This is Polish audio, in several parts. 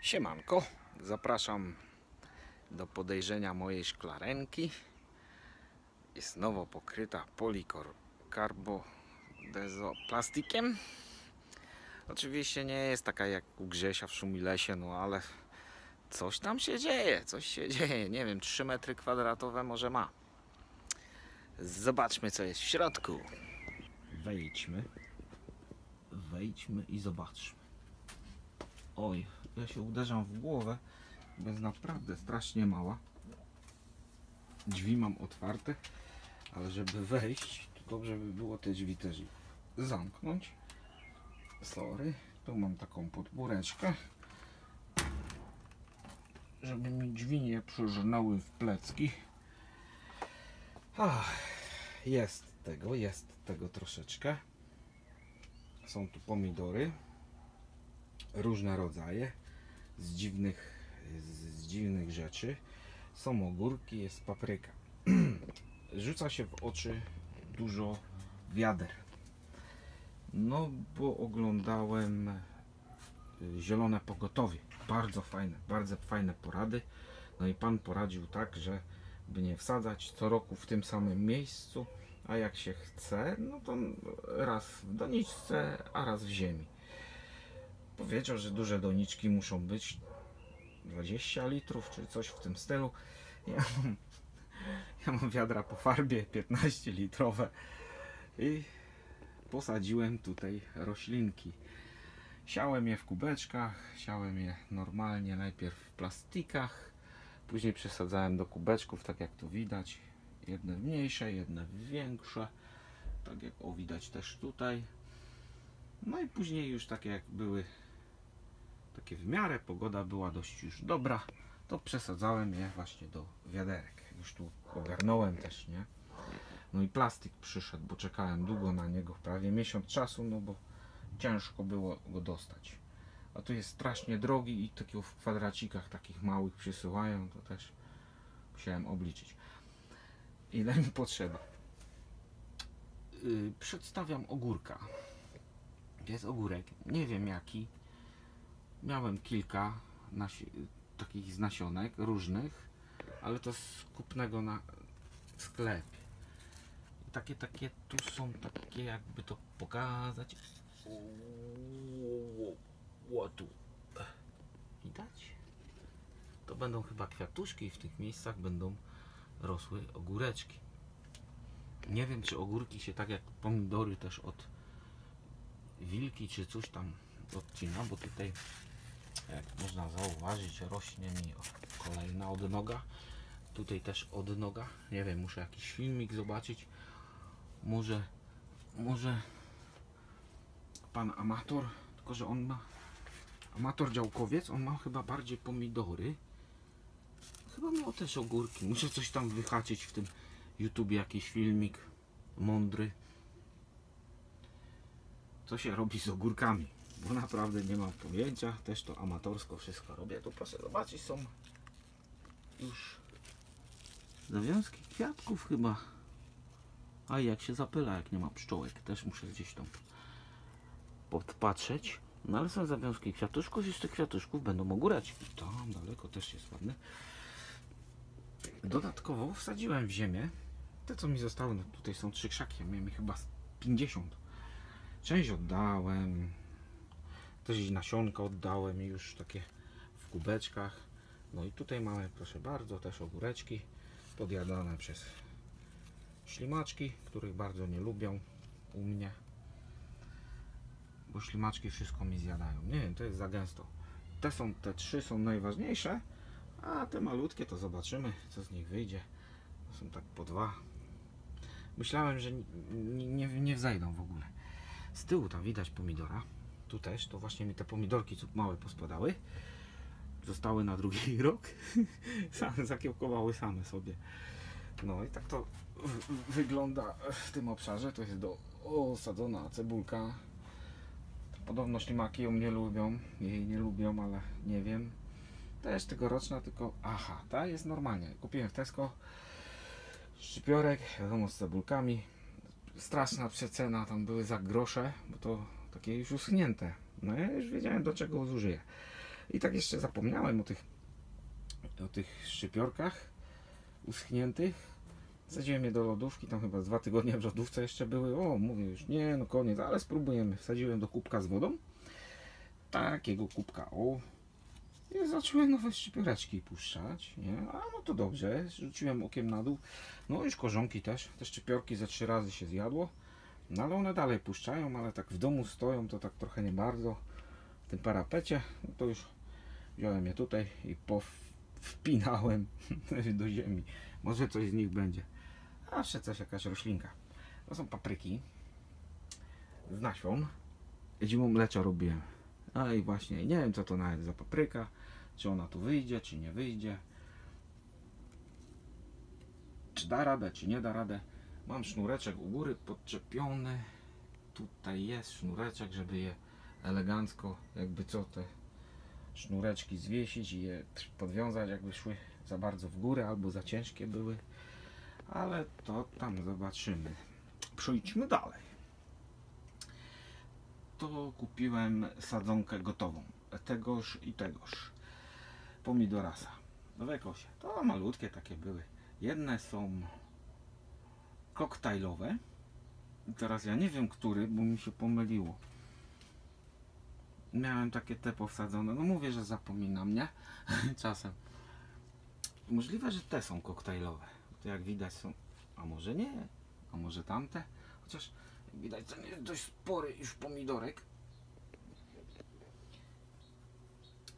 Siemanko, zapraszam do podejrzenia mojej szklarenki. Jest nowo pokryta polikarbodezoplastikiem. Oczywiście nie jest taka jak u Grzesia w Szumilesie, no ale coś tam się dzieje, coś się dzieje. Nie wiem, 3 metry kwadratowe może ma. Zobaczmy co jest w środku. Wejdźmy. Wejdźmy i zobaczmy. Oj, ja się uderzam w głowę, bo jest naprawdę strasznie mała. Drzwi mam otwarte, ale żeby wejść, to dobrze by było te drzwi też zamknąć. Sorry, tu mam taką podpóreczkę, żeby mi drzwi nie przyżynęły w plecki. Ach, jest tego, jest tego troszeczkę. Są tu pomidory różne rodzaje z dziwnych, z dziwnych rzeczy. Są ogórki, jest papryka. Rzuca się w oczy dużo wiader. No, bo oglądałem y, Zielone Pogotowie. Bardzo fajne, bardzo fajne porady. No i pan poradził tak, że by nie wsadzać co roku w tym samym miejscu, a jak się chce, no to raz w doniczce, a raz w ziemi. Powiedział, że duże doniczki muszą być 20 litrów czy coś w tym stylu. Ja mam, ja mam wiadra po farbie 15 litrowe i posadziłem tutaj roślinki. Siałem je w kubeczkach, siałem je normalnie, najpierw w plastikach, później przesadzałem do kubeczków, tak jak tu widać. Jedne mniejsze, jedne większe, tak jak o widać też tutaj. No i później już takie jak były takie w miarę pogoda była dość już dobra, to przesadzałem je właśnie do wiaderek. Już tu ogarnąłem też, nie? No i plastik przyszedł, bo czekałem długo na niego, prawie miesiąc czasu, no bo ciężko było go dostać. A tu jest strasznie drogi i takiego w kwadracikach takich małych przysyłają, to też musiałem obliczyć. Ile mi potrzeba. Yy, przedstawiam ogórka. Jest ogórek, nie wiem jaki, Miałem kilka takich z nasionek różnych, ale to z kupnego na sklepie. I takie, takie, tu są takie, jakby to pokazać. O, tu. Widać? To będą chyba kwiatuszki i w tych miejscach będą rosły ogóreczki. Nie wiem, czy ogórki się tak jak pomidory też od wilki czy coś tam odcina, bo tutaj jak można zauważyć rośnie mi kolejna odnoga. Tutaj też odnoga. Nie wiem muszę jakiś filmik zobaczyć. Może może pan amator tylko że on ma amator działkowiec on ma chyba bardziej pomidory. Chyba miał też ogórki. Muszę coś tam wyhaczyć w tym youtube jakiś filmik mądry. Co się robi z ogórkami bo naprawdę nie mam pojęcia, też to amatorsko wszystko robię. Tu proszę zobaczyć, są już zawiązki kwiatków chyba. A jak się zapyla, jak nie ma pszczółek, też muszę gdzieś tam podpatrzeć. No ale są zawiązki kwiatuszków i z tych kwiatuszków będą ogóreczki. Tam daleko też jest ładne. Dodatkowo wsadziłem w ziemię te co mi zostały, no tutaj są trzy krzaki, miałem chyba 50. Część oddałem, też nasionka oddałem już takie w kubeczkach. No i tutaj mamy, proszę bardzo, też ogóreczki podjadane przez ślimaczki, których bardzo nie lubią u mnie. Bo ślimaczki wszystko mi zjadają. Nie wiem, to jest za gęsto. Te są, te trzy są najważniejsze, a te malutkie to zobaczymy, co z nich wyjdzie. To są tak po dwa. Myślałem, że nie, nie, nie wzejdą w ogóle. Z tyłu tam widać pomidora tu też, to właśnie mi te pomidorki małe pospadały. Zostały na drugi rok. same zakiełkowały same sobie. No i tak to wygląda w tym obszarze. To jest do osadzona cebulka. Podobno ślimaki ją nie lubią. Jej nie lubią, ale nie wiem. Też tegoroczna, tylko aha, ta jest normalnie. Kupiłem w Tesco szczypiorek, wiadomo z cebulkami. Straszna przecena, tam były za grosze, bo to takie już uschnięte. No ja już wiedziałem do czego zużyję. I tak jeszcze zapomniałem o tych, o tych szczypiorkach uschniętych. Wsadziłem je do lodówki, tam chyba dwa tygodnie w lodówce jeszcze były. O, mówię już, nie, no koniec, ale spróbujemy. Wsadziłem do kubka z wodą. Takiego kubka, o. I zacząłem nowe szczypioreczki puszczać, nie? A no to dobrze, rzuciłem okiem na dół. No już korzonki też, te szczypiorki ze trzy razy się zjadło. No ale one dalej puszczają, ale tak w domu stoją, to tak trochę nie bardzo. W tym parapecie, no to już wziąłem je tutaj i wpinałem do ziemi. Może coś z nich będzie. A jeszcze coś, jakaś roślinka. To są papryki z nasion. Zimą mlecza robiłem. No i właśnie, nie wiem co to nawet za papryka. Czy ona tu wyjdzie, czy nie wyjdzie. Czy da radę, czy nie da radę. Mam sznureczek u góry podczepiony. Tutaj jest sznureczek, żeby je elegancko, jakby co te sznureczki zwiesić i je podwiązać, jakby szły za bardzo w górę albo za ciężkie były. Ale to tam zobaczymy. Przejdźmy dalej. To kupiłem sadzonkę gotową. Tegoż i tegoż. Pomidorasa. Kosie. To malutkie takie były. Jedne są koktajlowe. I teraz ja nie wiem, który, bo mi się pomyliło. Miałem takie te powsadzone. No mówię, że zapominam, nie? Czasem. Możliwe, że te są koktajlowe. To jak widać są. A może nie? A może tamte? Chociaż widać ten jest dość spory już pomidorek.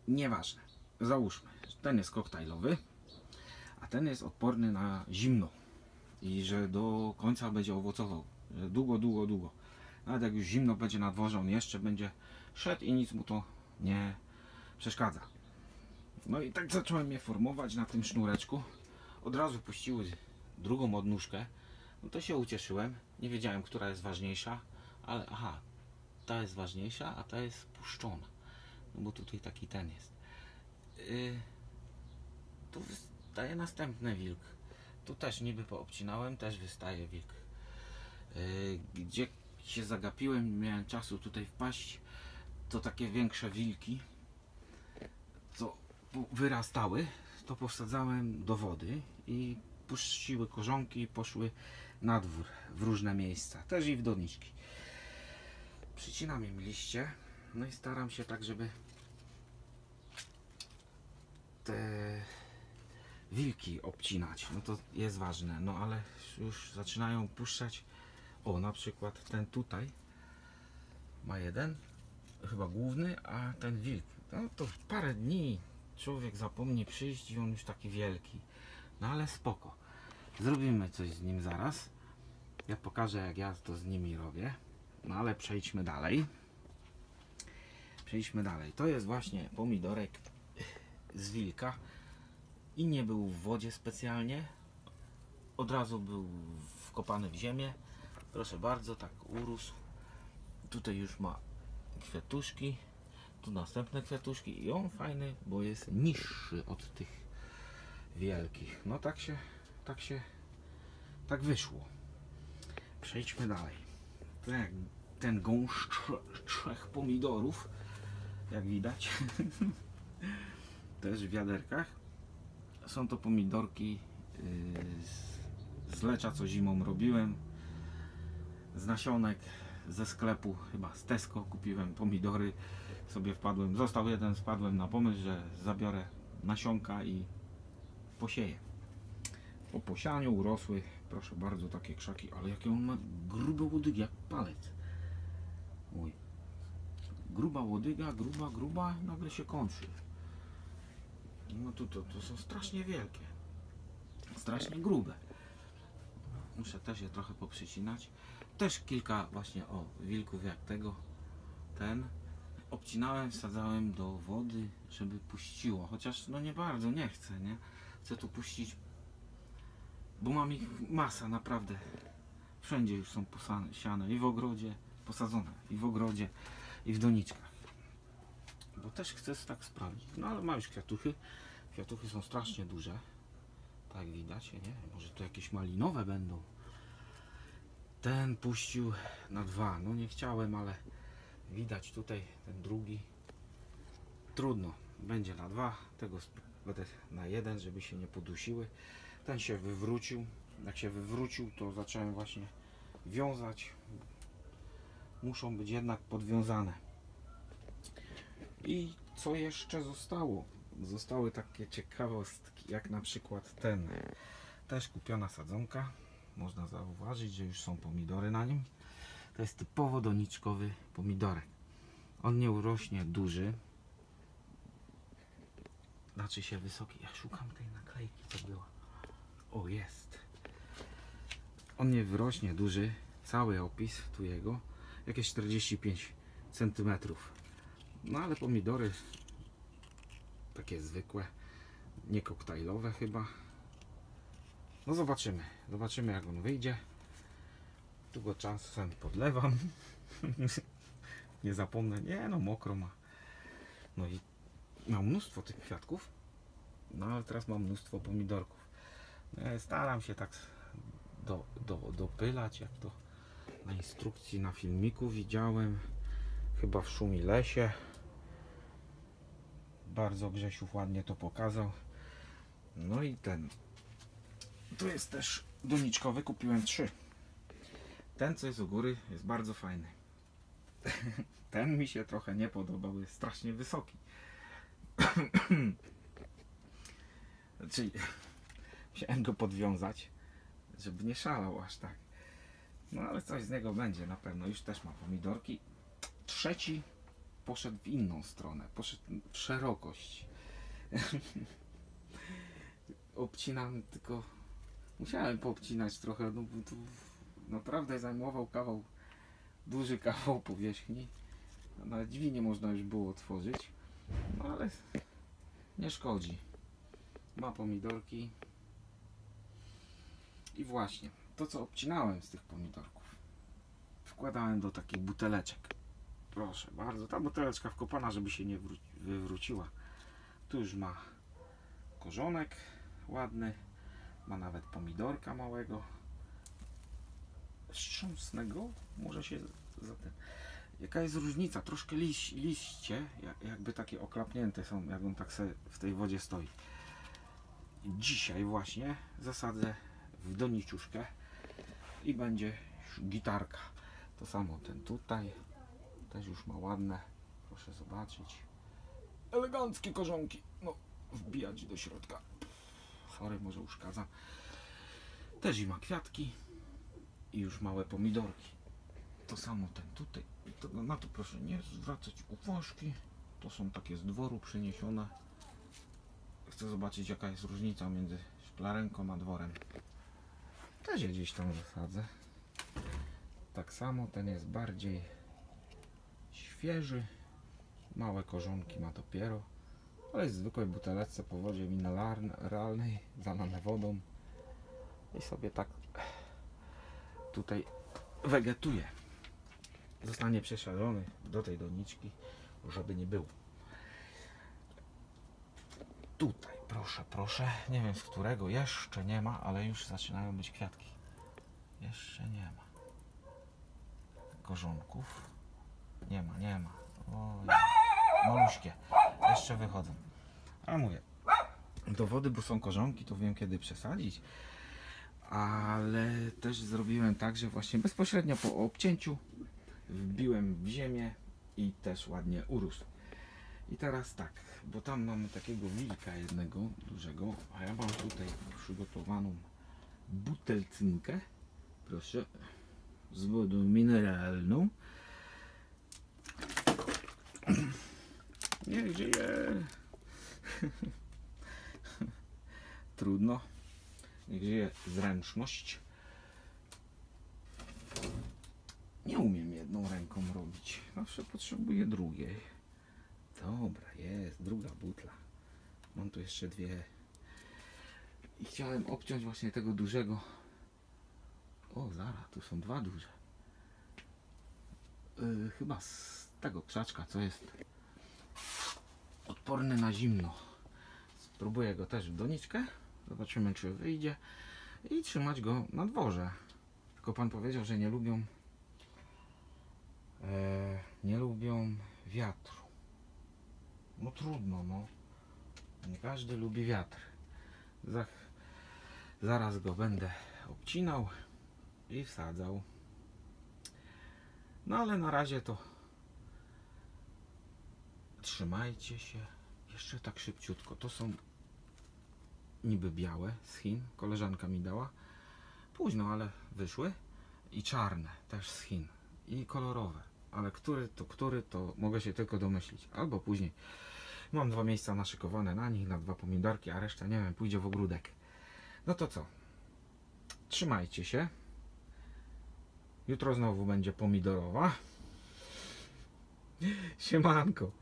Nieważne. Załóżmy, ten jest koktajlowy, a ten jest odporny na zimno. I że do końca będzie owocował. Że długo, długo, długo. Nawet jak już zimno będzie na dworze, on jeszcze będzie szedł i nic mu to nie przeszkadza. No i tak zacząłem je formować na tym sznureczku. Od razu puściły drugą odnóżkę. No to się ucieszyłem. Nie wiedziałem, która jest ważniejsza, ale aha, ta jest ważniejsza, a ta jest puszczona. No bo tutaj taki ten jest. Yy, tu wystaje następny wilk. Tu też niby poobcinałem, też wystaje wilk. Yy, gdzie się zagapiłem, miałem czasu tutaj wpaść, to takie większe wilki, co wyrastały, to posadzałem do wody i puściły korzonki i poszły na dwór, w różne miejsca, też i w doniczki. Przycinam im liście, no i staram się tak, żeby te wilki obcinać, no to jest ważne, no ale już zaczynają puszczać, o na przykład ten tutaj ma jeden, chyba główny, a ten wilk, no to parę dni człowiek zapomni przyjść i on już taki wielki, no ale spoko, zrobimy coś z nim zaraz, ja pokażę jak ja to z nimi robię, no ale przejdźmy dalej, przejdźmy dalej, to jest właśnie pomidorek z wilka i nie był w wodzie specjalnie. Od razu był wkopany w ziemię. Proszę bardzo, tak urósł. Tutaj już ma kwiatuszki. Tu następne kwiatuszki i on fajny, bo jest niższy od tych wielkich. No tak się, tak się, tak wyszło. Przejdźmy dalej. Ten, ten gąszcz trzech pomidorów, jak widać. też w wiaderkach. Są to pomidorki yy, z lecza, co zimą robiłem. Z nasionek ze sklepu, chyba z Tesco kupiłem pomidory. Sobie wpadłem, został jeden, spadłem na pomysł, że zabiorę nasionka i posieję. Po posianiu urosły, proszę bardzo, takie krzaki, ale jakie on ma grube łodygi, jak palec. Oj. Gruba łodyga, gruba, gruba, nagle się kończy. No tu to, to są strasznie wielkie. Strasznie grube. Muszę też je trochę poprzycinać. Też kilka właśnie o wilków jak tego. Ten. Obcinałem, wsadzałem do wody, żeby puściło. Chociaż no nie bardzo, nie chcę, nie? Chcę tu puścić, bo mam ich masa naprawdę. Wszędzie już są posiane i w ogrodzie posadzone, i w ogrodzie, i w doniczkach bo też chcę tak sprawdzić. No ale mam już kwiatuchy. Kwiatuchy są strasznie duże. Tak widać, nie? Może to jakieś malinowe będą. Ten puścił na dwa. No nie chciałem, ale widać tutaj ten drugi. Trudno. będzie na dwa, tego będę na jeden, żeby się nie podusiły. Ten się wywrócił. Jak się wywrócił, to zacząłem właśnie wiązać. Muszą być jednak podwiązane. I co jeszcze zostało? Zostały takie ciekawostki, jak na przykład ten. Też kupiona sadzonka. Można zauważyć, że już są pomidory na nim. To jest typowo doniczkowy pomidorek. On nie urośnie duży. Znaczy się wysoki. Ja szukam tej naklejki, co była. O, jest. On nie wyrośnie duży. Cały opis tu jego. Jakieś 45 cm. No ale pomidory takie zwykłe, nie koktajlowe chyba. No zobaczymy. Zobaczymy jak on wyjdzie. Tu go czasem podlewam. nie zapomnę. Nie no, mokro ma. No i mam mnóstwo tych kwiatków. No ale teraz mam mnóstwo pomidorków. E, Staram się tak do, do, dopylać, jak to na instrukcji na filmiku widziałem. Chyba w Szumi Lesie. Bardzo Grzesiów ładnie to pokazał. No i ten. Tu jest też doniczkowy, kupiłem trzy. Ten, co jest u góry, jest bardzo fajny. Ten mi się trochę nie podobał, jest strasznie wysoki. Czyli musiałem go podwiązać, żeby nie szalał aż tak. No ale coś z niego będzie na pewno. Już też ma pomidorki. Trzeci poszedł w inną stronę. Poszedł w szerokość. Obcinam tylko. Musiałem poobcinać trochę, no bo tu naprawdę zajmował kawał, duży kawał powierzchni. Na drzwi nie można już było otworzyć. No ale nie szkodzi. Ma pomidorki. I właśnie, to co obcinałem z tych pomidorków, wkładałem do takich buteleczek. Proszę bardzo, ta buteleczka wkopana, żeby się nie wró- wywróciła. Tu już ma korzonek ładny, ma nawet pomidorka małego. Wstrząsnego, może się za tym. Jaka jest różnica? Troszkę liś, liście, jak- jakby takie oklapnięte są, jak on tak se w tej wodzie stoi. Dzisiaj właśnie zasadzę w doniczuszkę i będzie gitarka. To samo ten tutaj też już ma ładne. Proszę zobaczyć. Eleganckie korzonki. No, wbijać do środka. Sorry, może uszkadzam. Też i ma kwiatki i już małe pomidorki. To samo ten tutaj. To, na to proszę nie zwracać uwagi. To są takie z dworu przyniesione. Chcę zobaczyć jaka jest różnica między szklarenką a dworem. Też je gdzieś tam zasadzę. Tak samo ten jest bardziej świeży. Małe korzonki ma dopiero. Ale jest w zwykłej buteleczce po wodzie mineralnej, zalane wodą. I sobie tak tutaj wegetuje. Zostanie przesiadzony do tej doniczki, żeby nie było. Tutaj, proszę, proszę. Nie wiem z którego jeszcze nie ma, ale już zaczynają być kwiatki. Jeszcze nie ma. Korzonków. Nie ma, nie ma. Oj, maluśkie. Jeszcze wychodzą. A mówię, do wody, bo są korzonki, to wiem kiedy przesadzić. Ale też zrobiłem tak, że właśnie bezpośrednio po obcięciu wbiłem w ziemię i też ładnie urósł. I teraz tak, bo tam mamy takiego wilka jednego dużego, a ja mam tutaj przygotowaną butelcynkę, proszę, z wodą mineralną. Niech żyje. Trudno. Niech żyje zręczność. Nie umiem jedną ręką robić. Zawsze potrzebuję drugiej. Dobra, jest druga butla. Mam tu jeszcze dwie. I chciałem obciąć właśnie tego dużego. O, zaraz, tu są dwa duże. Yy, chyba z tego krzaczka, co jest odporny na zimno. Spróbuję go też w doniczkę. Zobaczymy, czy wyjdzie. I trzymać go na dworze. Tylko pan powiedział, że nie lubią e, nie lubią wiatru. No trudno, no. Nie każdy lubi wiatr. Za, zaraz go będę obcinał i wsadzał. No ale na razie to trzymajcie się. Jeszcze tak szybciutko. To są niby białe z Chin. Koleżanka mi dała. Późno, ale wyszły. I czarne też z Chin. I kolorowe. Ale który to który, to mogę się tylko domyślić. Albo później. Mam dwa miejsca naszykowane na nich, na dwa pomidorki, a reszta nie wiem, pójdzie w ogródek. No to co? Trzymajcie się. Jutro znowu będzie pomidorowa. Siemanko.